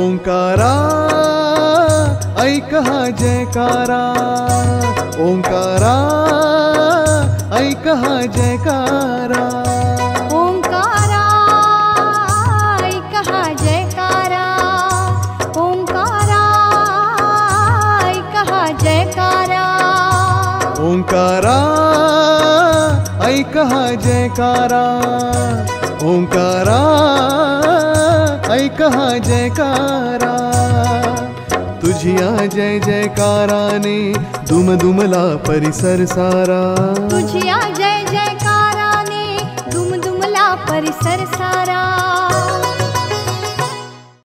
ओंकारा ऐक हा जयकारा। ओंकारा ऐक हा जयकारा। ओंकारा ऐक हा जयकारा। ओंकारा ऐक कहा जयकारा? तुझिया जय जयकारा जयकाराने दुम दुमला परिसर सारा। तुझिया जय जयकारा ने दुम दुमला परिसर सारा।